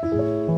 Música